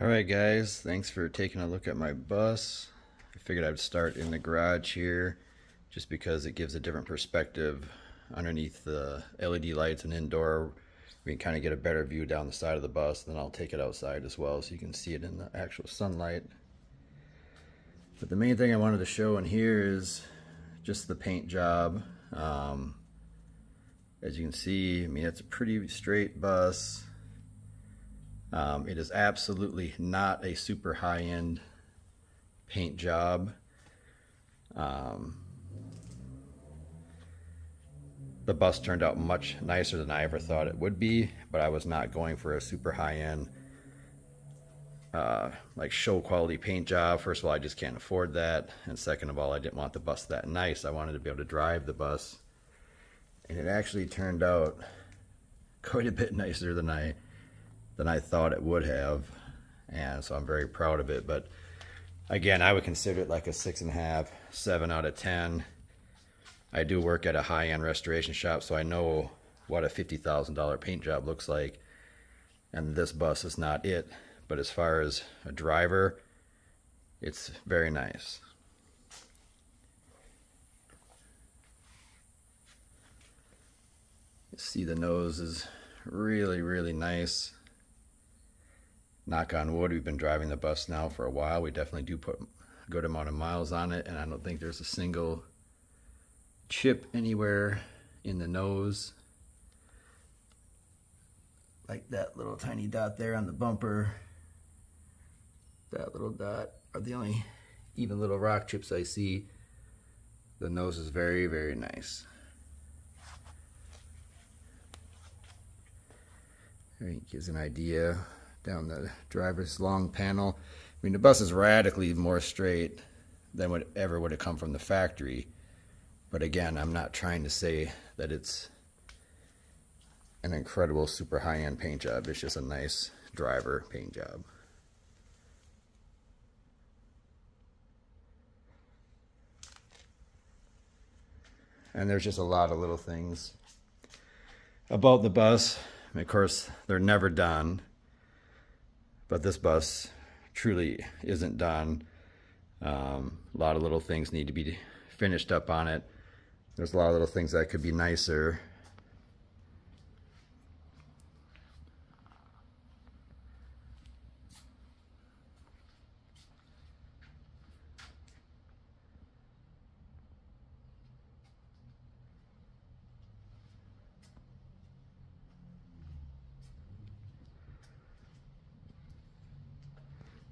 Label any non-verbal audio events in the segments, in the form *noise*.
Alright guys, thanks for taking a look at my bus. I figured I'd start in the garage here just because it gives a different perspective underneath the LED lights and indoor. We can kind of get a better view down the side of the bus. Then I'll take it outside as well so you can see it in the actual sunlight. But the main thing I wanted to show in here is just the paint job. Um, as you can see, I mean, it's a pretty straight bus. Um, it is absolutely not a super high-end paint job. Um, the bus turned out much nicer than I ever thought it would be, but I was not going for a super high-end uh, like show quality paint job. First of all, I just can't afford that. And second of all, I didn't want the bus that nice. I wanted to be able to drive the bus. And it actually turned out *laughs* quite a bit nicer than I than I thought it would have. And so I'm very proud of it. But again, I would consider it like a six and a half, seven out of 10. I do work at a high-end restoration shop, so I know what a $50,000 paint job looks like. And this bus is not it. But as far as a driver, it's very nice. see the nose is really, really nice knock on wood, we've been driving the bus now for a while. We definitely do put a good amount of miles on it, and I don't think there's a single chip anywhere in the nose. Like that little tiny dot there on the bumper. That little dot are the only even little rock chips I see. The nose is very, very nice. There gives an idea down the driver's long panel. I mean, the bus is radically more straight than whatever would have come from the factory. But again, I'm not trying to say that it's an incredible super high-end paint job. It's just a nice driver paint job. And there's just a lot of little things about the bus. of course, they're never done but this bus truly isn't done. Um, a lot of little things need to be finished up on it. There's a lot of little things that could be nicer.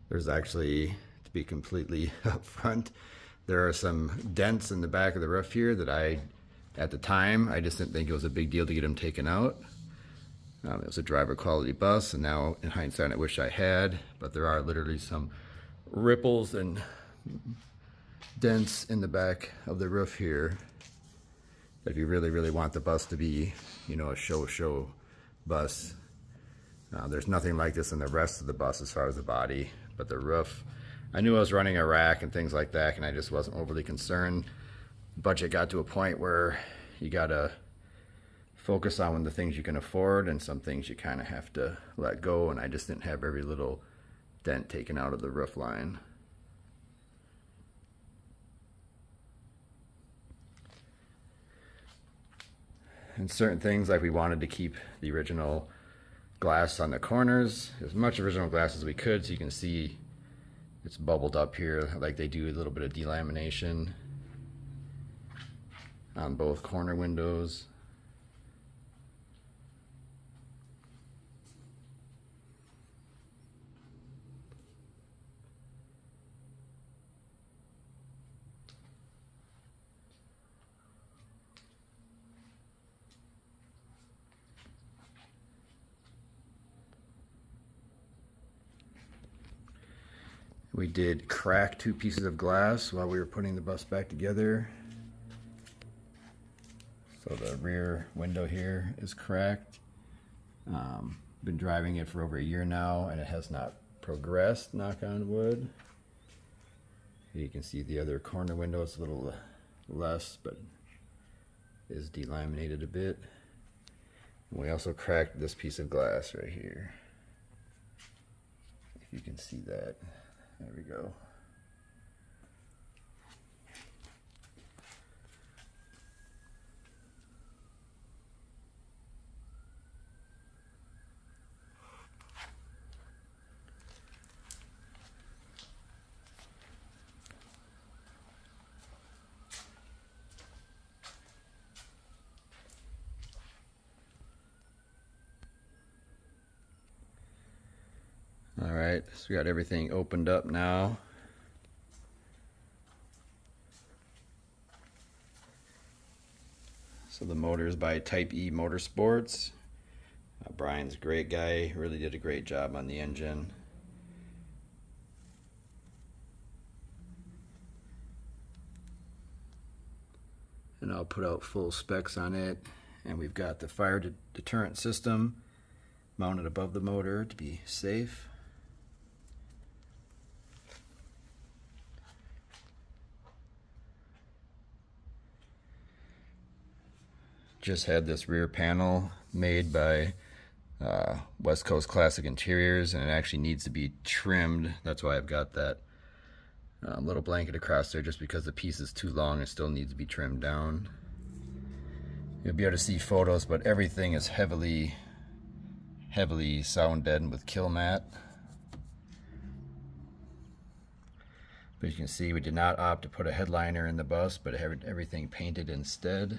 There's actually, to be completely *laughs* upfront, there are some dents in the back of the roof here that I, at the time, I just didn't think it was a big deal to get them taken out. Um, it was a driver quality bus, and now in hindsight, I wish I had, but there are literally some ripples and dents in the back of the roof here. If you really, really want the bus to be, you know, a show show bus, uh, there's nothing like this in the rest of the bus as far as the body but the roof, I knew I was running a rack and things like that, and I just wasn't overly concerned. Budget got to a point where you gotta focus on the things you can afford and some things you kind of have to let go, and I just didn't have every little dent taken out of the roof line. And certain things like we wanted to keep the original glass on the corners, as much original glass as we could so you can see it's bubbled up here like they do a little bit of delamination on both corner windows. We did crack two pieces of glass while we were putting the bus back together. So the rear window here is cracked. Um, been driving it for over a year now and it has not progressed, knock on wood. You can see the other corner window is a little less, but is delaminated a bit. We also cracked this piece of glass right here. if you can see that. There we go. All right, so we got everything opened up now. So the motor is by Type E Motorsports. Uh, Brian's a great guy, really did a great job on the engine. And I'll put out full specs on it. And we've got the fire de deterrent system mounted above the motor to be safe. Just had this rear panel made by uh, West Coast Classic Interiors and it actually needs to be trimmed. That's why I've got that uh, little blanket across there just because the piece is too long it still needs to be trimmed down. You'll be able to see photos but everything is heavily heavily sound deadened with Kilmat. But you can see we did not opt to put a headliner in the bus but have everything painted instead.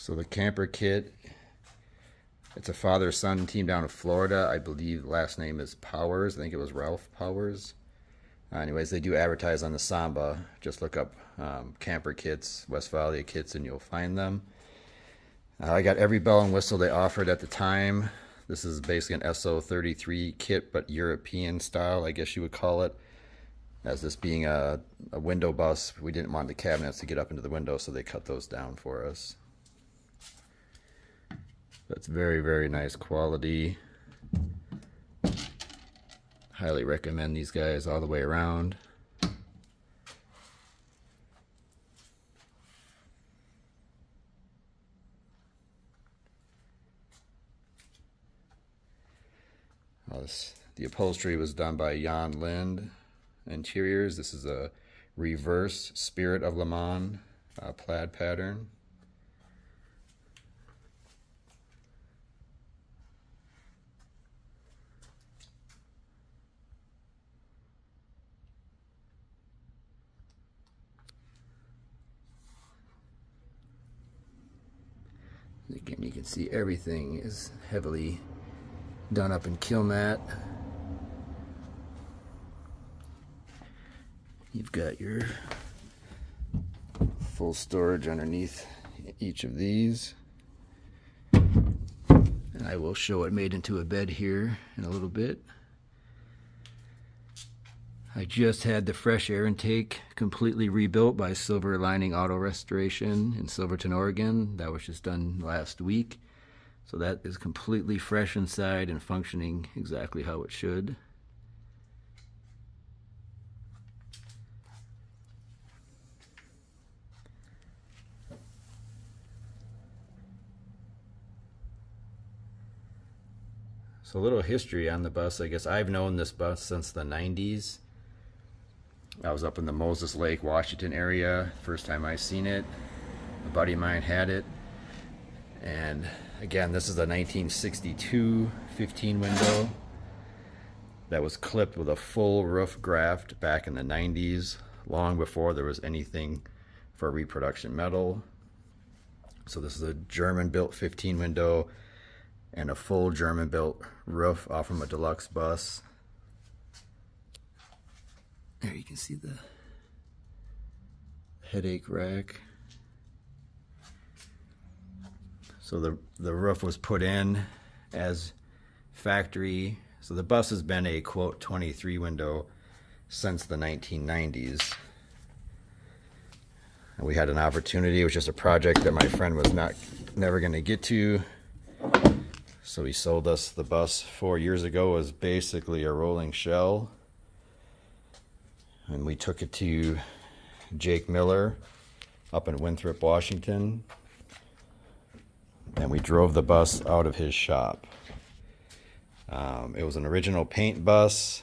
So the camper kit, it's a father-son team down in Florida. I believe last name is Powers. I think it was Ralph Powers. Uh, anyways, they do advertise on the Samba. Just look up um, camper kits, Westfalia kits, and you'll find them. Uh, I got every bell and whistle they offered at the time. This is basically an SO33 kit, but European style, I guess you would call it. As this being a, a window bus, we didn't want the cabinets to get up into the window, so they cut those down for us. That's very, very nice quality. Highly recommend these guys all the way around. Uh, this, the upholstery was done by Jan Lind Interiors. This is a reverse Spirit of Le Mans uh, plaid pattern. Again, you can see everything is heavily done up in Kilmat. You've got your full storage underneath each of these. And I will show it made into a bed here in a little bit. I just had the fresh air intake completely rebuilt by Silver Lining Auto Restoration in Silverton, Oregon. That was just done last week. So that is completely fresh inside and functioning exactly how it should. So a little history on the bus. I guess I've known this bus since the 90s. I was up in the Moses Lake, Washington area. First time I seen it. A buddy of mine had it. And again, this is a 1962 15 window that was clipped with a full roof graft back in the 90s, long before there was anything for reproduction metal. So this is a German built 15 window and a full German built roof off from a deluxe bus. There you can see the headache rack. So the, the roof was put in as factory. So the bus has been a quote 23 window since the 1990s. And we had an opportunity. It was just a project that my friend was not never going to get to. So he sold us the bus four years ago as basically a rolling shell. And we took it to Jake Miller up in Winthrop, Washington. And we drove the bus out of his shop. Um, it was an original paint bus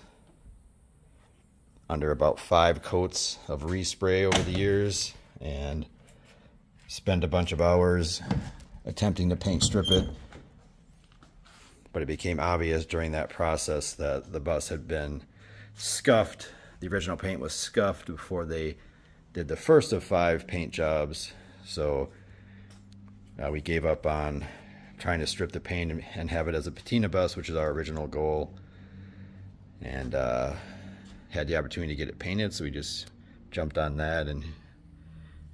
under about five coats of respray over the years and spent a bunch of hours attempting to paint strip it. But it became obvious during that process that the bus had been scuffed. The original paint was scuffed before they did the first of five paint jobs. So uh, we gave up on trying to strip the paint and have it as a patina bus, which is our original goal. And uh, had the opportunity to get it painted, so we just jumped on that and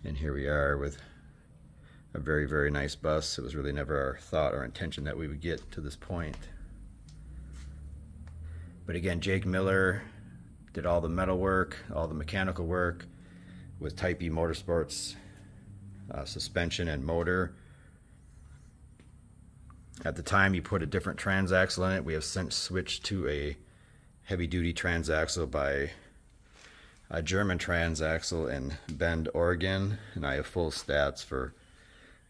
and here we are with a very, very nice bus. It was really never our thought or intention that we would get to this point. But again, Jake Miller did all the metal work, all the mechanical work with Type E Motorsports uh, suspension and motor. At the time, he put a different transaxle in it. We have since switched to a heavy-duty transaxle by a German transaxle in Bend, Oregon, and I have full stats for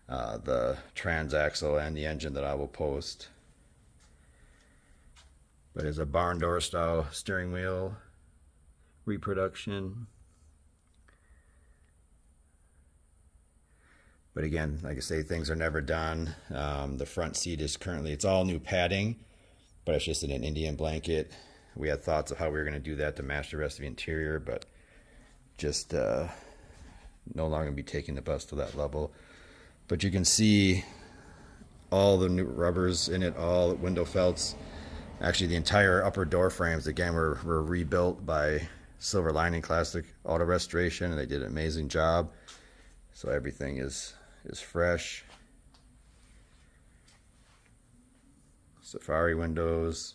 uh, the transaxle and the engine that I will post. But it's a barn door style steering wheel reproduction. But again, like I say, things are never done. Um, the front seat is currently, it's all new padding, but it's just in an Indian blanket. We had thoughts of how we were going to do that to match the rest of the interior, but just uh, no longer be taking the bus to that level. But you can see all the new rubbers in it, all the window felts. Actually, the entire upper door frames, again, were, were rebuilt by Silver Lining Classic Auto Restoration, and they did an amazing job. So everything is, is fresh. Safari windows.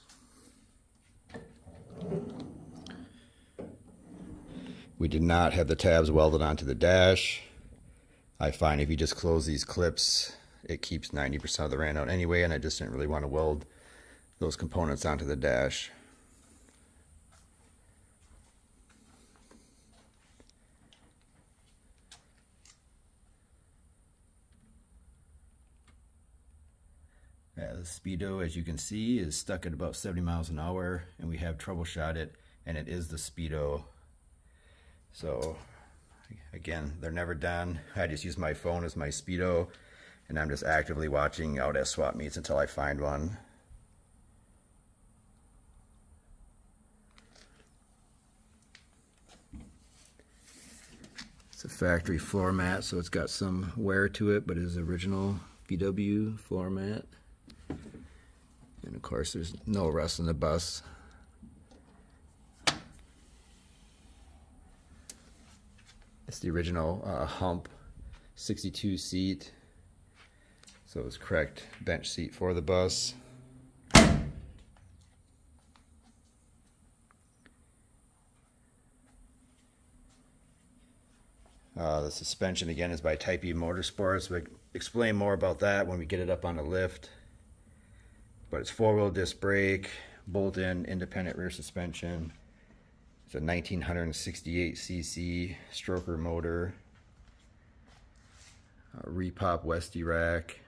We did not have the tabs welded onto the dash. I find if you just close these clips, it keeps 90% of the ran out anyway, and I just didn't really want to weld those components onto the dash. Yeah, the speedo, as you can see, is stuck at about 70 miles an hour, and we have troubleshot it, and it is the speedo so again, they're never done. I just use my phone as my speedo and I'm just actively watching out at swap meets until I find one. It's a factory floor mat, so it's got some wear to it, but it is original VW floor mat. Of course, there's no rust in the bus. It's the original uh, hump 62 seat. So it's correct bench seat for the bus. Uh, the suspension again is by Type E Motorsports. We'll explain more about that when we get it up on the lift. But it's four-wheel disc brake, bolt-in independent rear suspension. It's a 1968 cc stroker motor, a repop Westy rack.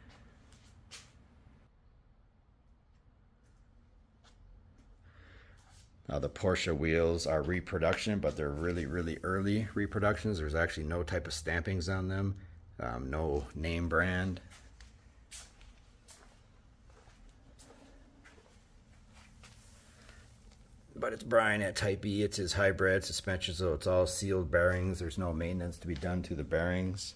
Uh, the Porsche wheels are reproduction, but they're really, really early reproductions. There's actually no type of stampings on them, um, no name brand. But it's Brian at Type E. It's his hybrid suspension, so it's all sealed bearings. There's no maintenance to be done to the bearings.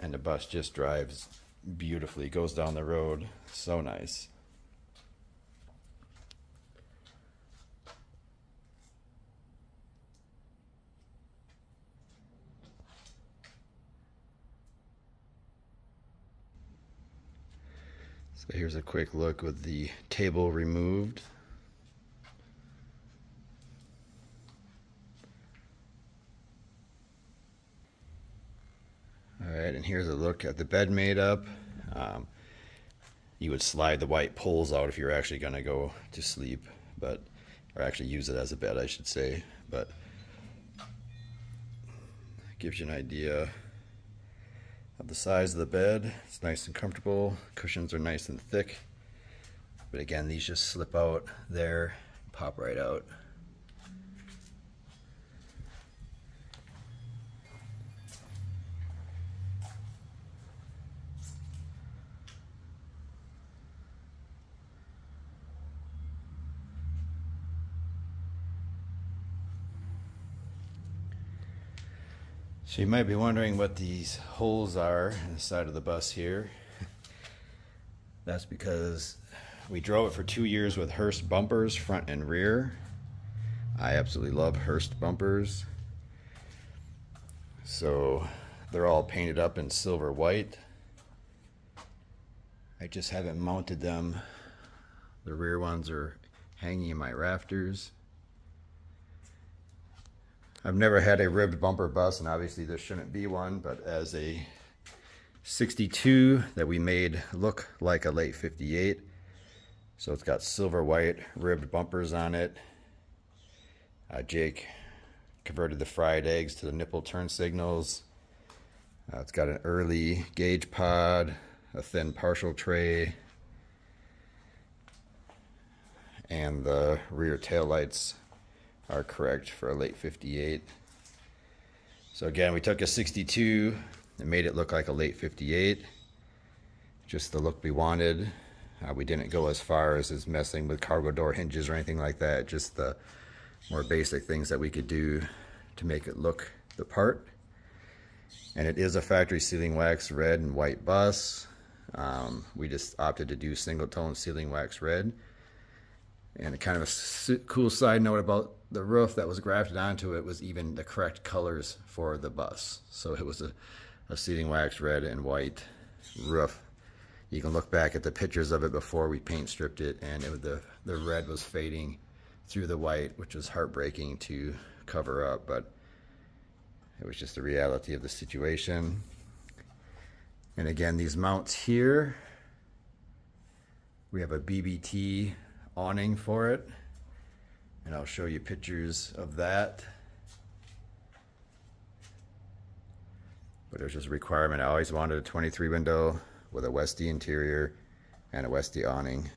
And the bus just drives beautifully. Goes down the road. So nice. So here's a quick look with the table removed. All right, and here's a look at the bed made up. Um, you would slide the white poles out if you're actually gonna go to sleep, but, or actually use it as a bed, I should say, but gives you an idea of the size of the bed. It's nice and comfortable. Cushions are nice and thick. But again, these just slip out there, pop right out. So you might be wondering what these holes are in the side of the bus here. That's because we drove it for two years with Hurst bumpers, front and rear. I absolutely love Hurst bumpers. So they're all painted up in silver white. I just haven't mounted them. The rear ones are hanging in my rafters. I've never had a ribbed bumper bus, and obviously this shouldn't be one, but as a 62 that we made look like a late 58. So it's got silver white ribbed bumpers on it. Uh, Jake converted the fried eggs to the nipple turn signals. Uh, it's got an early gauge pod, a thin partial tray, and the rear tail lights are correct for a late 58. So again, we took a 62 and made it look like a late 58. Just the look we wanted. Uh, we didn't go as far as, as messing with cargo door hinges or anything like that. Just the more basic things that we could do to make it look the part. And it is a factory sealing wax red and white bus. Um, we just opted to do single tone sealing wax red. And a kind of a cool side note about the roof that was grafted onto it was even the correct colors for the bus. So it was a, a sealing wax red and white roof. You can look back at the pictures of it before we paint stripped it and it, the, the red was fading through the white, which was heartbreaking to cover up, but it was just the reality of the situation. And again, these mounts here, we have a BBT awning for it and I'll show you pictures of that. But there's just a requirement. I always wanted a 23 window with a Westy interior and a Westy awning.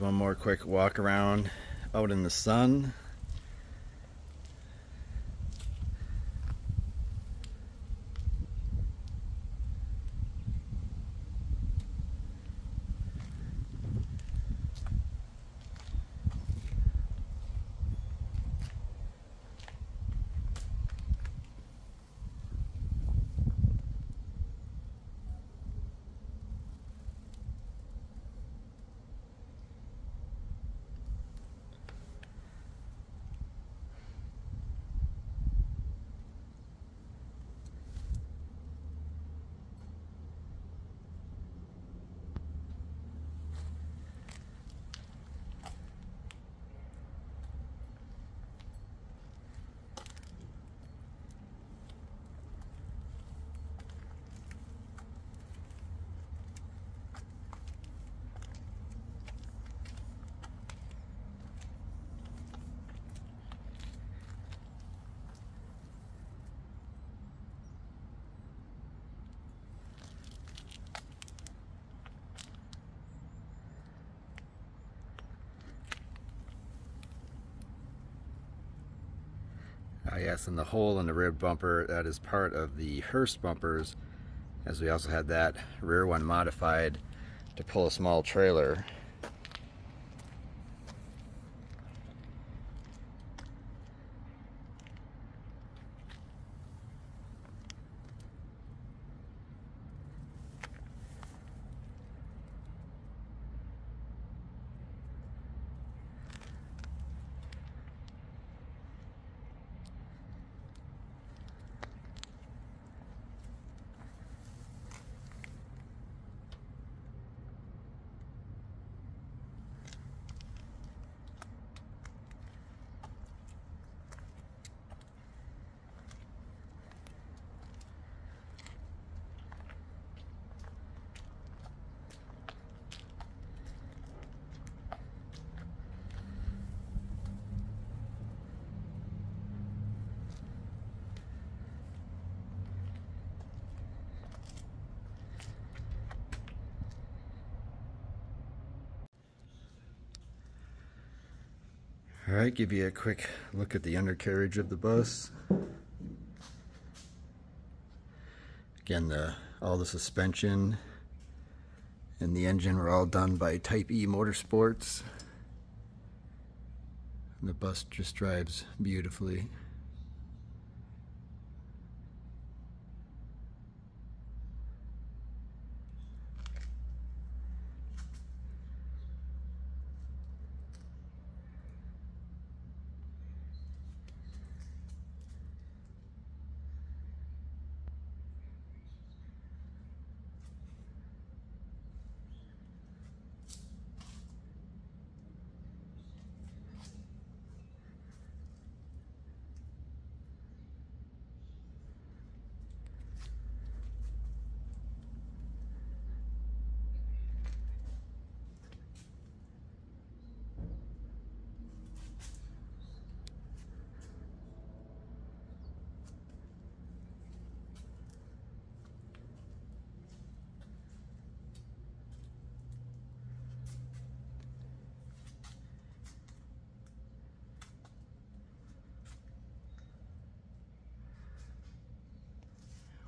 One more quick walk around out in the sun. Yes, and the hole in the rear bumper, that is part of the Hurst bumpers, as we also had that rear one modified to pull a small trailer. All right, give you a quick look at the undercarriage of the bus. Again, the all the suspension and the engine were all done by Type E Motorsports. the bus just drives beautifully.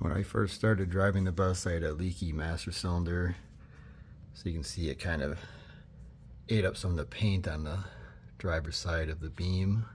When I first started driving the bus, I had a leaky master cylinder. So you can see it kind of ate up some of the paint on the driver's side of the beam.